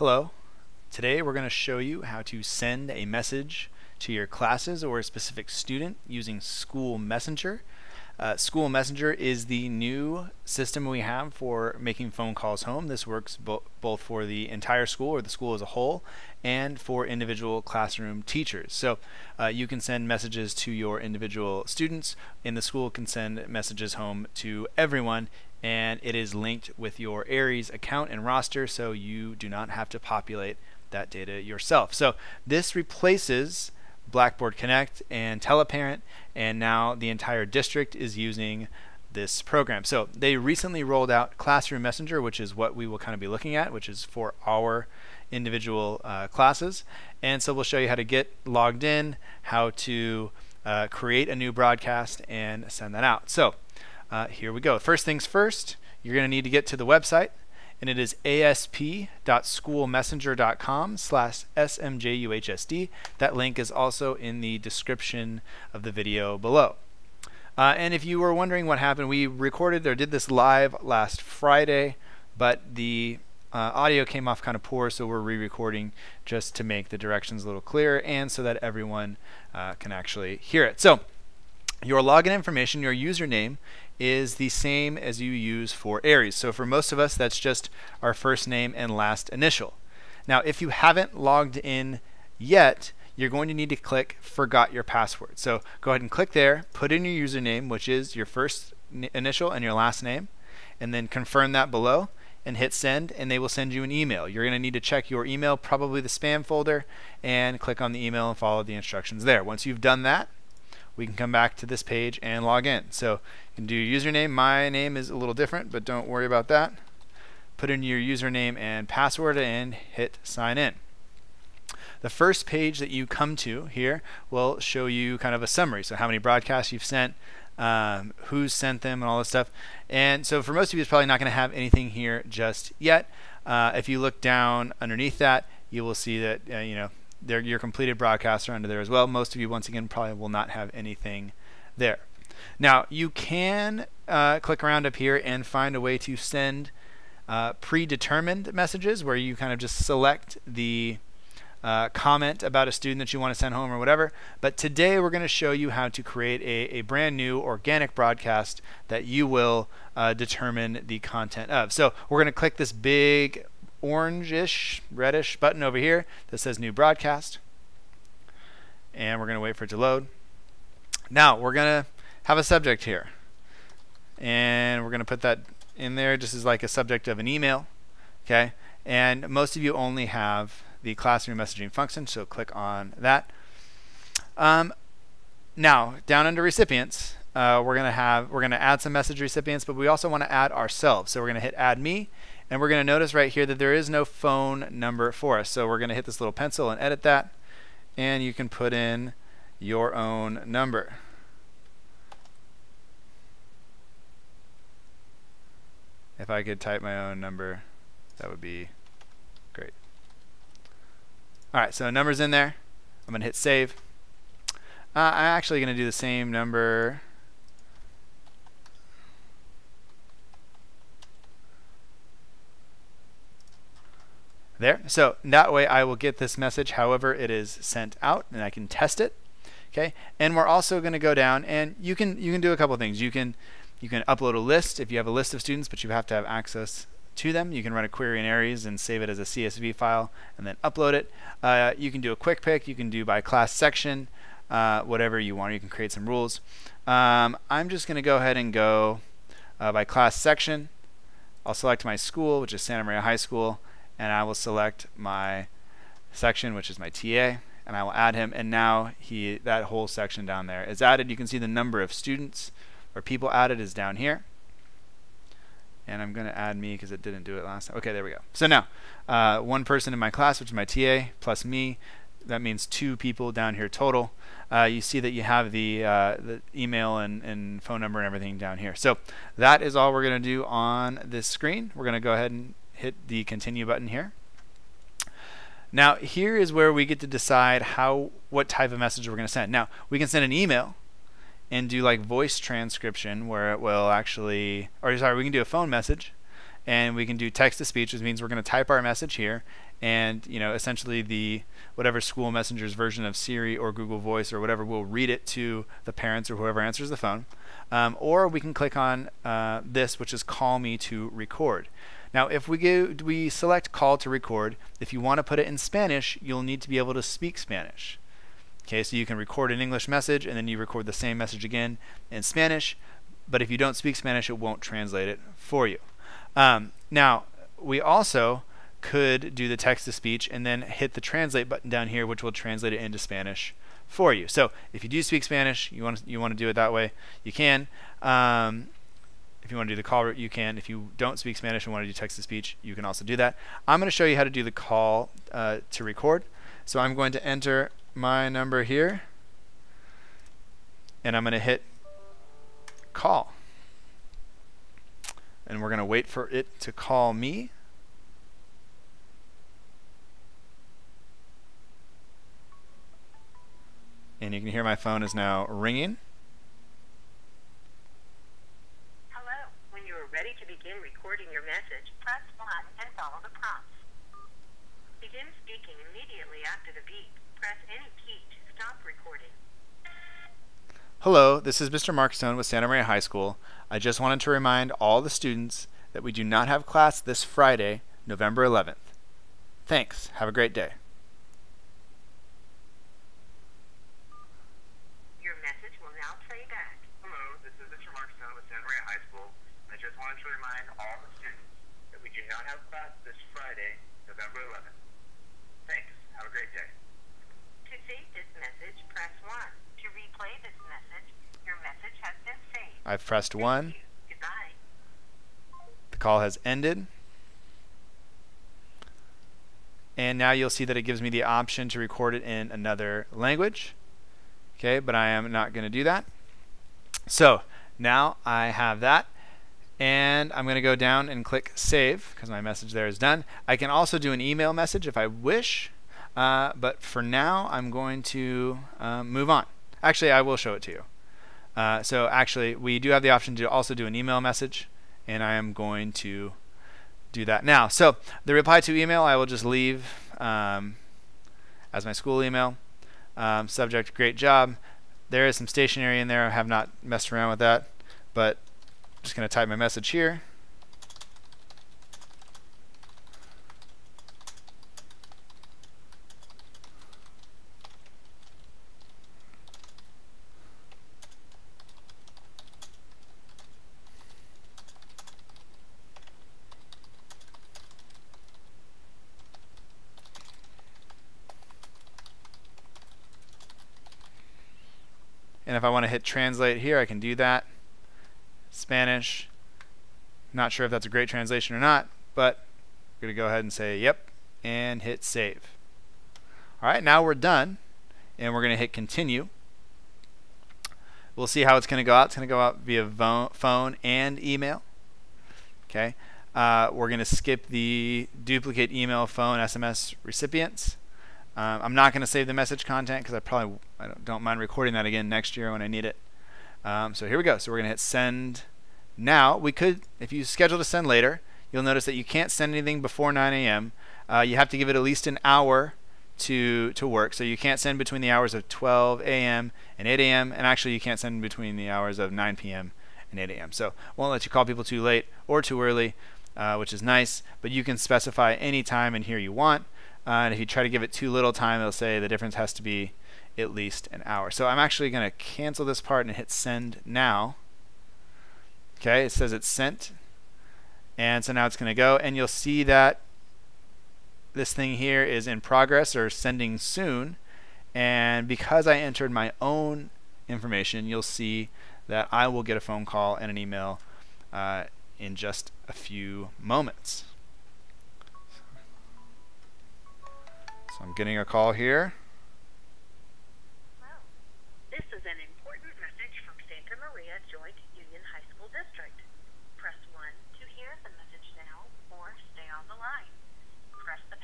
Hello. Today we're going to show you how to send a message to your classes or a specific student using School Messenger. Uh, School Messenger is the new system we have for making phone calls home. This works bo both for the entire school or the school as a whole and for individual classroom teachers. So uh, you can send messages to your individual students and the school can send messages home to everyone and it is linked with your Aeries account and roster so you do not have to populate that data yourself. So this replaces Blackboard Connect and Teleparent and now the entire district is using this program. So they recently rolled out Classroom Messenger which is what we will kind of be looking at which is for our individual uh, classes and so we'll show you how to get logged in, how to uh, create a new broadcast and send that out. So uh, here we go. First things first, you're going to need to get to the website, and it is asp.schoolmessenger.com slash smjuhsd. That link is also in the description of the video below. Uh, and if you were wondering what happened, we recorded or did this live last Friday, but the uh, audio came off kind of poor, so we're re-recording just to make the directions a little clearer and so that everyone uh, can actually hear it. So your login information, your username, is the same as you use for Aeries. So for most of us, that's just our first name and last initial. Now, if you haven't logged in yet, you're going to need to click Forgot Your Password. So go ahead and click there, put in your username, which is your first initial and your last name, and then confirm that below and hit send and they will send you an email. You're going to need to check your email, probably the spam folder, and click on the email and follow the instructions there. Once you've done that, we can come back to this page and log in. So you can do username. My name is a little different, but don't worry about that. Put in your username and password and hit sign in. The first page that you come to here will show you kind of a summary. So how many broadcasts you've sent, um, who's sent them, and all this stuff. And so for most of you, it's probably not going to have anything here just yet. Uh, if you look down underneath that, you will see that uh, you know their, your completed broadcasts are under there as well. Most of you, once again, probably will not have anything there. Now, you can uh, click around up here and find a way to send uh, predetermined messages where you kind of just select the uh, comment about a student that you want to send home or whatever. But today we're going to show you how to create a, a brand new organic broadcast that you will uh, determine the content of. So we're going to click this big orangish, reddish button over here that says new broadcast. And we're going to wait for it to load. Now we're going to have a subject here. And we're going to put that in there just as like a subject of an email. Okay. And most of you only have the classroom messaging function, so click on that. Um, now, down under recipients, uh, we're gonna have we're gonna add some message recipients, but we also want to add ourselves. So we're gonna hit add me, and we're going to notice right here that there is no phone number for us. So we're going to hit this little pencil and edit that. And you can put in your own number. If I could type my own number, that would be great. Alright, so number's in there. I'm going to hit save. Uh, I'm actually going to do the same number there. So that way I will get this message however it is sent out and I can test it. Okay, and we're also going to go down and you can you can do a couple things. You can you can upload a list if you have a list of students, but you have to have access to them. You can run a query in Aeries and save it as a CSV file and then upload it. Uh, you can do a quick pick. You can do by class section, uh, whatever you want. You can create some rules. Um, I'm just going to go ahead and go uh, by class section. I'll select my school, which is Santa Maria High School and I will select my section which is my TA and I will add him. And now he that whole section down there is added. You can see the number of students or people added is down here. And I'm gonna add me because it didn't do it last time. Okay there we go. So now uh, one person in my class which is my TA plus me that means two people down here total. Uh, you see that you have the, uh, the email and, and phone number and everything down here. So that is all we're gonna do on this screen. We're gonna go ahead and hit the continue button here. Now here is where we get to decide how what type of message we're going to send. Now we can send an email and do like voice transcription where it will actually or sorry we can do a phone message and we can do text to speech, which means we're going to type our message here, and you know essentially the whatever school messenger's version of Siri or Google Voice or whatever will read it to the parents or whoever answers the phone. Um, or we can click on uh, this, which is call me to record. Now, if we go, we select call to record, if you want to put it in Spanish, you'll need to be able to speak Spanish. Okay, so you can record an English message and then you record the same message again in Spanish, but if you don't speak Spanish, it won't translate it for you. Um, now, we also could do the text to speech and then hit the translate button down here, which will translate it into Spanish for you. So if you do speak Spanish, you want to, you want to do it that way, you can. Um, if you want to do the call route, you can. If you don't speak Spanish and want to do text to speech, you can also do that. I'm going to show you how to do the call uh, to record. So I'm going to enter my number here, and I'm going to hit call. And we're going to wait for it to call me. And you can hear my phone is now ringing. Hello. When you are ready to begin recording your message, press 1 and follow the prompts. Begin speaking immediately after the beep. Press any key to stop recording. Hello, this is Mr. Markstone with Santa Maria High School. I just wanted to remind all the students that we do not have class this Friday, November 11th. Thanks. Have a great day. Your message will now play back. Hello, this is Mr. Markstone with Santa Maria High School. I just wanted to remind all the students that we do not have class this Friday, November 11th. Thanks. Have a great day. To save this message, press 1. To replay this message, your message has been saved. I've pressed Thank 1. you. Goodbye. The call has ended. And now you'll see that it gives me the option to record it in another language. Okay, but I am not going to do that. So now I have that. And I'm going to go down and click save because my message there is done. I can also do an email message if I wish. Uh, but for now, I'm going to um, move on. Actually, I will show it to you. Uh, so actually, we do have the option to also do an email message, and I am going to do that now. So the reply to email, I will just leave um, as my school email. Um, subject, great job. There is some stationery in there. I have not messed around with that, but just going to type my message here. And if I want to hit translate here, I can do that. Spanish. Not sure if that's a great translation or not, but I'm going to go ahead and say yep and hit save. All right, now we're done, and we're going to hit continue. We'll see how it's going to go out. It's going to go out via phone and email. Okay, uh, we're going to skip the duplicate email, phone, SMS recipients. Um, I'm not going to save the message content because I probably I don't, don't, mind recording that again next year when I need it. Um, so here we go. So we're going to hit send now. We could, if you schedule to send later, you'll notice that you can't send anything before 9 a.m. Uh, you have to give it at least an hour to to work. So you can't send between the hours of 12 a.m. and 8 a.m. And actually, you can't send between the hours of 9 p.m. and 8 a.m. So won't let you call people too late or too early, uh, which is nice. But you can specify any time in here you want. Uh, and if you try to give it too little time, it'll say the difference has to be at least an hour. So I'm actually going to cancel this part and hit send now. Okay, it says it's sent. And so now it's going to go, and you'll see that this thing here is in progress or sending soon. And because I entered my own information, you'll see that I will get a phone call and an email uh, in just a few moments. So I'm getting a call here. Hello. This is an important message from Santa Maria Joint district. Press 1 to hear the message now or stay on the line. Press the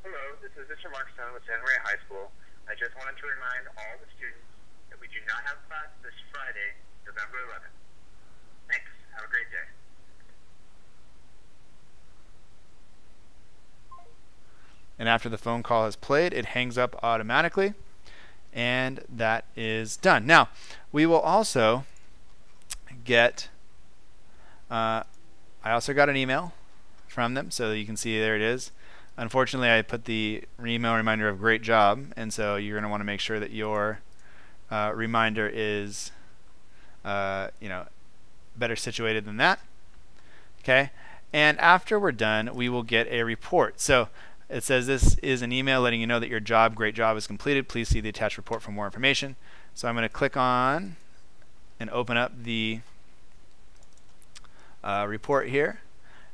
Hello, this is Mr. Markstone with Santa Maria High School. I just wanted to remind all the students that we do not have class this Friday, November 11th. Thanks. Have a great day. And after the phone call has played, it hangs up automatically. And that is done. Now, we will also get, uh, I also got an email from them, so you can see there it is. Unfortunately, I put the email reminder of great job, and so you're going to want to make sure that your uh, reminder is, uh, you know, better situated than that. Okay, and after we're done, we will get a report. So it says this is an email letting you know that your job, great job, is completed. Please see the attached report for more information. So I'm going to click on and open up the uh, report here,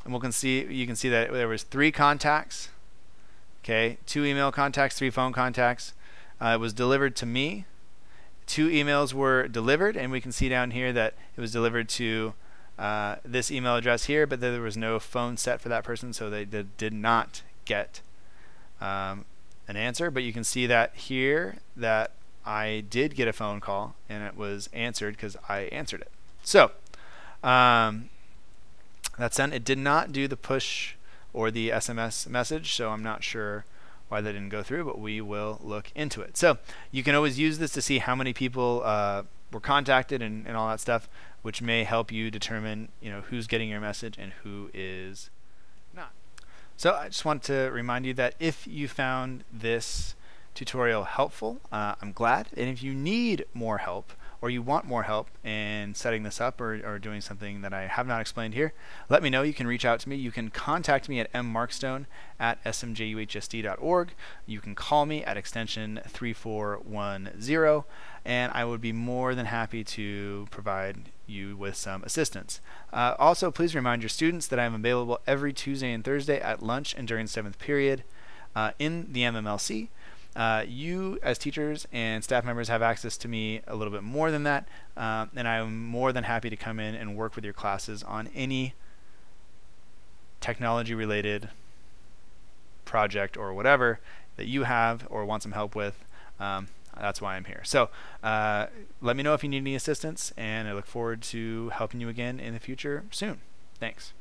and we can see you can see that there was three contacts. Okay, two email contacts, three phone contacts. Uh, it was delivered to me. Two emails were delivered, and we can see down here that it was delivered to uh, this email address here, but there was no phone set for that person, so they did, did not get um, an answer. But you can see that here that I did get a phone call, and it was answered because I answered it. So um, that's done. It did not do the push or the SMS message, so I'm not sure why that didn't go through, but we will look into it. So you can always use this to see how many people uh, were contacted and, and all that stuff, which may help you determine you know who's getting your message and who is not. So I just want to remind you that if you found this tutorial helpful, uh, I'm glad. And if you need more help, or you want more help in setting this up or, or doing something that I have not explained here, let me know. You can reach out to me. You can contact me at mmarkstone at smjuhsd.org. You can call me at extension 3410, and I would be more than happy to provide you with some assistance. Uh, also, please remind your students that I'm available every Tuesday and Thursday at lunch and during seventh period uh, in the MMLC. Uh, you, as teachers and staff members, have access to me a little bit more than that, uh, and I'm more than happy to come in and work with your classes on any technology related project or whatever that you have or want some help with. Um, that's why I'm here. So uh, let me know if you need any assistance, and I look forward to helping you again in the future soon. Thanks.